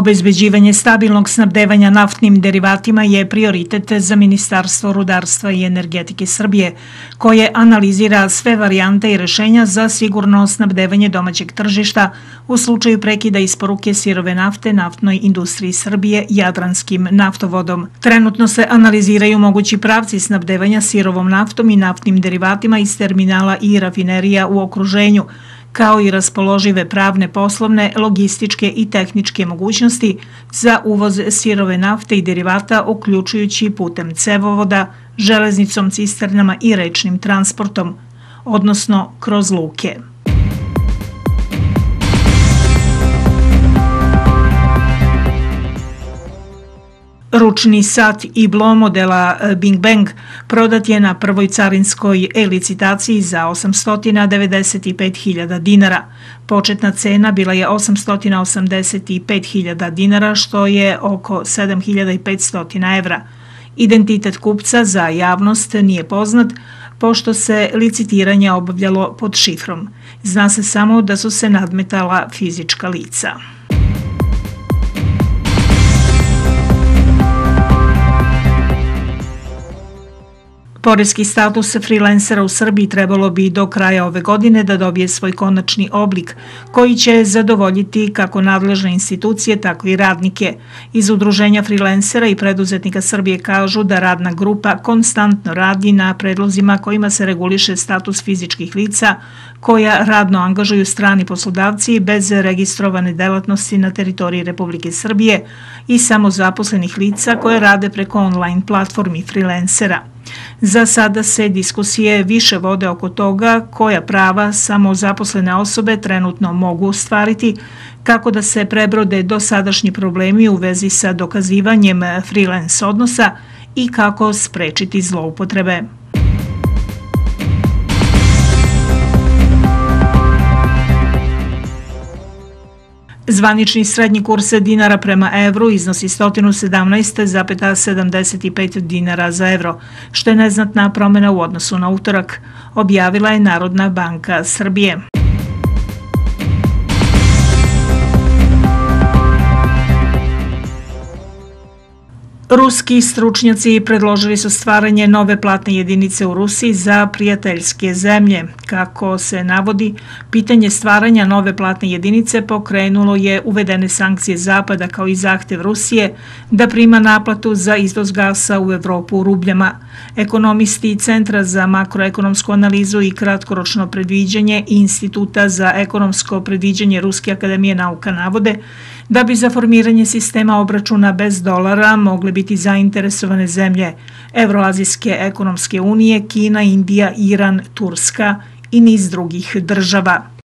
Obezbeđivanje stabilnog snabdevanja naftnim derivatima je prioritet za Ministarstvo rudarstva i energetike Srbije, koje analizira sve varijante i rešenja za sigurno snabdevanje domaćeg tržišta u slučaju prekida isporuke sirove nafte naftnoj industriji Srbije Jadranskim naftovodom. Trenutno se analiziraju mogući pravci snabdevanja sirovom naftom i naftnim derivatima iz terminala i rafinerija u okruženju, kao i raspoložive pravne poslovne, logističke i tehničke mogućnosti za uvoz sirove nafte i derivata, uključujući putem cevovoda, železnicom, cisternama i rečnim transportom, odnosno kroz luke. Ručni sat i blo modela e, Bing Bang prodat je na prvoj carinskoj e-licitaciji za 895.000 dinara. Početna cena bila je 885.000 dinara, što je oko 7.500 evra. Identitet kupca za javnost nije poznat, pošto se licitiranje obavljalo pod šifrom. Zna se samo da su se nadmetala fizička lica. Poreski status freelancera u Srbiji trebalo bi do kraja ove godine da dobije svoj konačni oblik, koji će zadovoljiti kako nadležne institucije, tako i radnike. Iz Udruženja freelancera i preduzetnika Srbije kažu da radna grupa konstantno radi na predlozima kojima se reguliše status fizičkih lica, koja radno angažuju strani poslodavci bez registrovane delatnosti na teritoriji Republike Srbije i samozaposlenih lica koje rade preko online platformi freelancera. Za sada se diskusije više vode oko toga koja prava samo zaposlene osobe trenutno mogu ostvariti, kako da se prebrode do sadašnji problemi u vezi sa dokazivanjem freelance odnosa i kako sprečiti zloupotrebe. Zvanični srednji kurs dinara prema evru iznosi 117,75 dinara za evro, što je neznatna promjena u odnosu na utorak, objavila je Narodna banka Srbije. Ruski stručnjaci predložili su stvaranje nove platne jedinice u Rusiji za prijateljske zemlje. Kako se navodi, pitanje stvaranja nove platne jedinice pokrenulo je uvedene sankcije Zapada kao i zahtev Rusije da prima naplatu za izvoz gasa u Evropu u rubljama. Ekonomisti Centra za makroekonomsku analizu i kratkoročno predviđanje Instituta za ekonomsko predviđanje Ruske akademije nauka navode da bi za formiranje sistema obračuna bez dolara mogle biti zainteresovane zemlje Evroazijske ekonomske unije, Kina, Indija, Iran, Turska i niz drugih država.